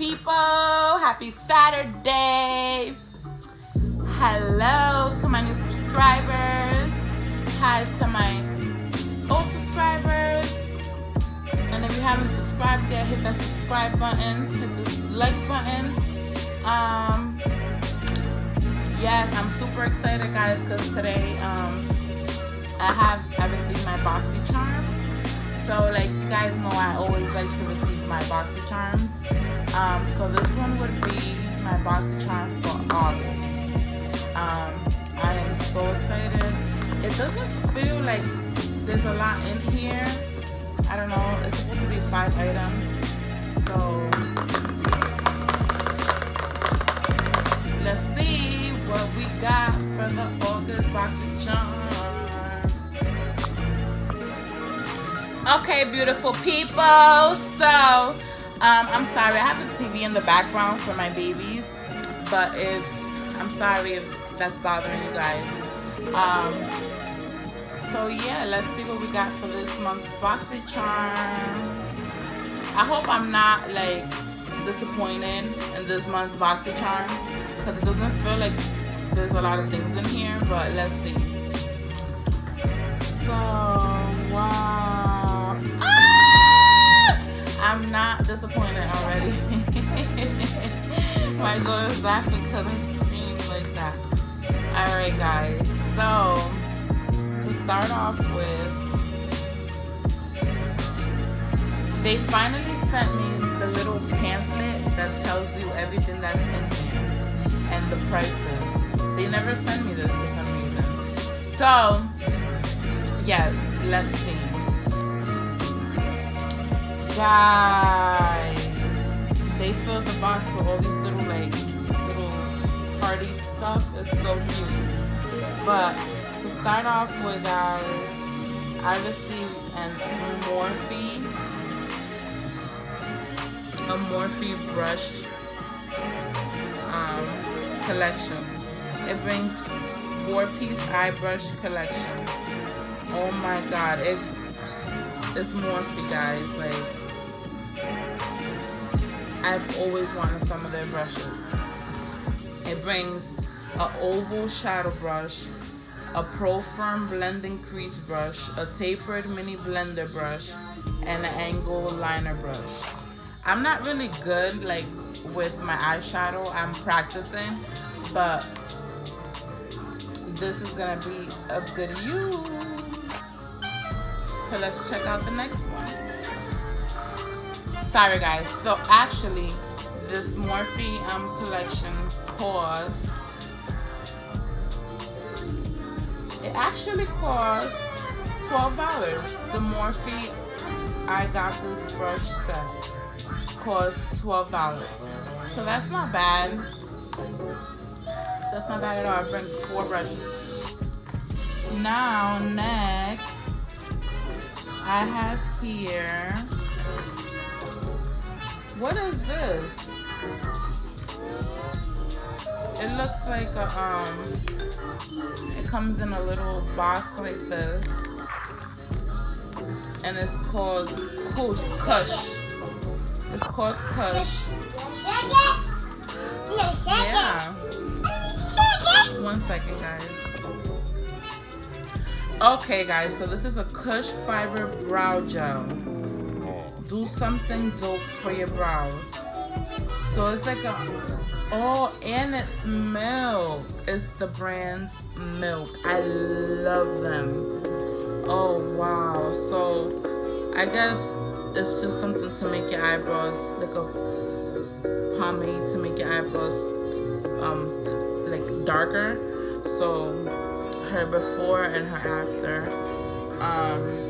people. Happy Saturday. Hello to my new subscribers. Hi to my old subscribers. And if you haven't subscribed yet, hit that subscribe button, hit the like button. Um, yes, I'm super excited, guys, because today um, I have I received my boxy charm. So, like you guys know, I always like to receive my boxy charms. Um, so this one would be my boxy charm for August. Um, I am so excited. It doesn't feel like there's a lot in here. I don't know. It's supposed to be five items. So let's see what we got for the August boxy charm. Okay, beautiful people. So, um, I'm sorry. I have the TV in the background for my babies, but if I'm sorry if that's bothering you guys. Um, so yeah, let's see what we got for this month's boxy charm. I hope I'm not like disappointed in this month's boxy charm because it doesn't feel like there's a lot of things in here, but let's see. So I'm not disappointed already. My daughter's laughing because I'm screaming like that. Alright guys, so to start off with they finally sent me the little pamphlet that tells you everything that's in here and the prices. They never send me this for some reason. So, yes, let's see. Guys, they filled the box with all these little, like, little party stuff. It's so cute. But, to start off with, guys, I received an Morphe, a Morphe brush um, collection. It brings four-piece eye brush collection. Oh my god, it it's Morphe, guys. Like I've always wanted some of their brushes. It brings a oval shadow brush, a pro firm blending crease brush, a tapered mini blender brush, and an angle liner brush. I'm not really good like with my eyeshadow. I'm practicing, but this is gonna be of good use. So let's check out the next one. Sorry guys. So actually, this Morphe um collection cost. It actually cost twelve dollars. The Morphe I got this brush set cost twelve dollars. So that's not bad. That's not bad at all. It brings four brushes. Now next I have here what is this? It looks like a um it comes in a little box like this. And it's called Kush. Kush. It's called Kush. Yeah. One second, guys. Okay, guys, so this is a Kush Fiber Brow Gel. Do something dope for your brows. So it's like a, oh, and it's Milk. It's the brand Milk. I love them. Oh, wow. So I guess it's just something to make your eyebrows, like a pomade to make your eyebrows um like darker. So her before and her after. Um,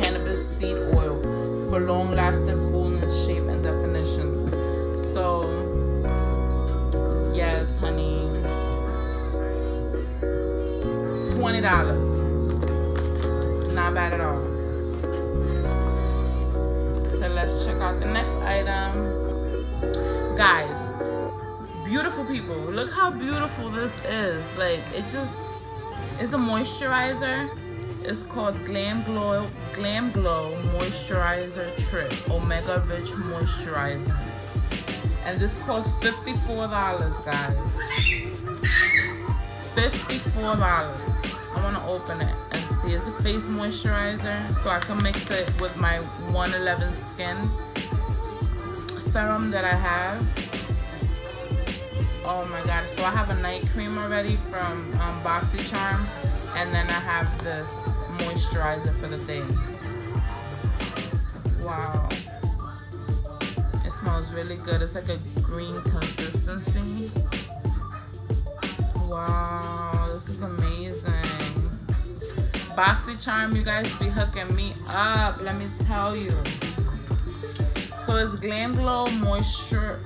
cannabis seed oil for long lasting fullness, shape, and definition. So, yes, honey. $20. Not bad at all. So, let's check out the next item. Guys, beautiful people look how beautiful this is like it just it's a moisturizer it's called glam glow glam glow moisturizer trip omega rich moisturizer. And this costs $54 guys. $54 I want to open it and see. It's a face moisturizer? So I can mix it with my 111 skin serum that I have. Oh my god. So i have a night cream already from um, boxycharm. And then i have this moisturizer for the day. Wow. It smells really good. It's like a green consistency. Wow this is amazing. Boxycharm you guys be hooking me up let me tell you. So it's glam glow moisture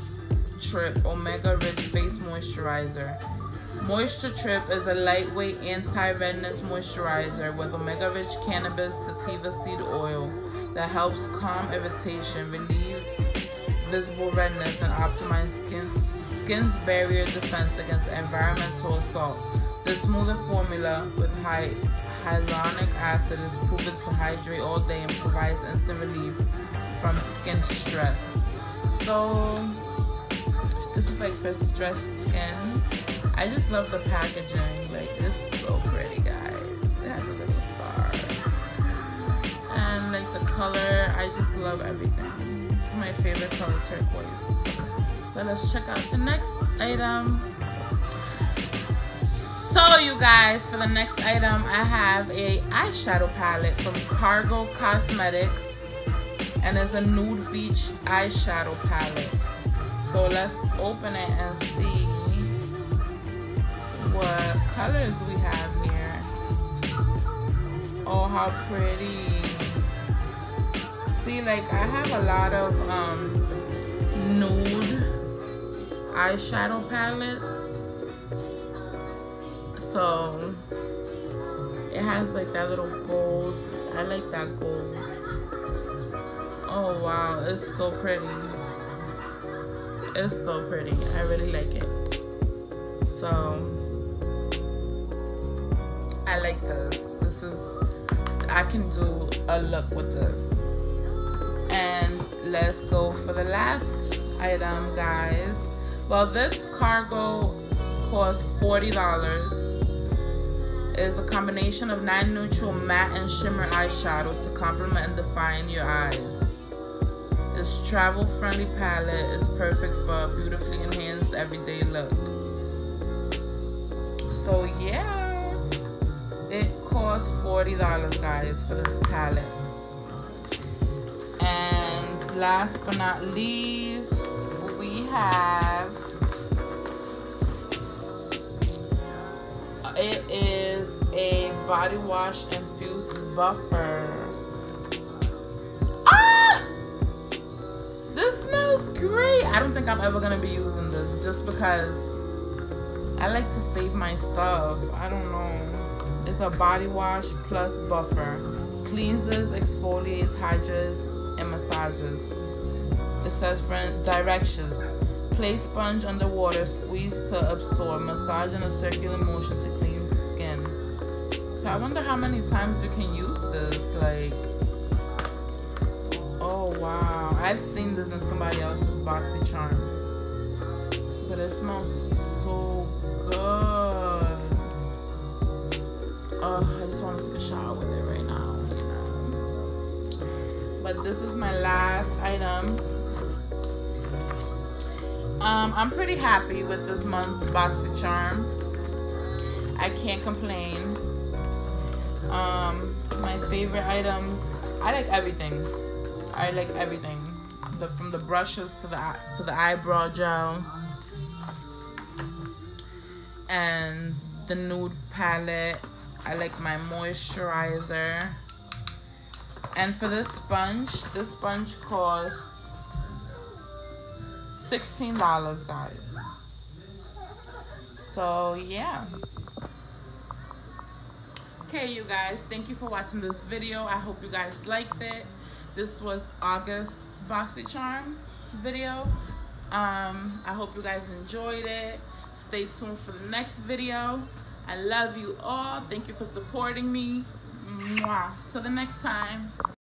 Trip Omega Rich Face Moisturizer. Moisture Trip is a lightweight anti-redness moisturizer with omega rich cannabis sativa seed oil that helps calm irritation, relieve visible redness, and optimize skin, skin's barrier defense against environmental assault. The smoother formula with high hyaluronic acid is proven to hydrate all day and provides instant relief from skin stress. So this is like for stressed skin. I just love the packaging. Like, it's so pretty, guys. It has a little star. And like the color, I just love everything. It's my favorite color, turquoise. So let's check out the next item. So you guys, for the next item, I have a eyeshadow palette from Cargo Cosmetics. And it's a nude beach eyeshadow palette. So let's open it and see what colors we have here. Oh, how pretty. See, like I have a lot of um, nude eyeshadow palettes. So it has like that little gold. I like that gold. Oh wow, it's so pretty. It's so pretty. I really like it. So I like this. This is I can do a look with this. And let's go for the last item, guys. Well, this cargo costs $40 is a combination of nine neutral matte and shimmer eyeshadows to complement and define your eyes. This travel-friendly palette is perfect for a beautifully enhanced everyday look. So yeah, it costs $40 guys for this palette. And last but not least, we have it is a body wash infused buffer Ah! This smells great. I don't think I'm ever gonna be using this just because I like to save my stuff. I don't know. It's a body wash plus buffer. Cleanses, exfoliates, hydrates, and massages. It says for directions. Place sponge under water, squeeze to absorb, massage in a circular motion to clean skin. So I wonder how many times you can use this. Like, Oh wow, I've seen this in somebody else's BoxyCharm, but it smells I just want to take a shower with it right now, you know. But this is my last item. Um, I'm pretty happy with this month's BoxyCharm. I can't complain. Um, my favorite items. I like everything. I like everything. The from the brushes to the to the eyebrow gel and the nude palette. I like my moisturizer. And for this sponge, this sponge costs $16, guys. So, yeah. Okay, you guys, thank you for watching this video. I hope you guys liked it. This was August BoxyCharm video. Um, I hope you guys enjoyed it. Stay tuned for the next video. I love you all. Thank you for supporting me. Mwah. Till the next time.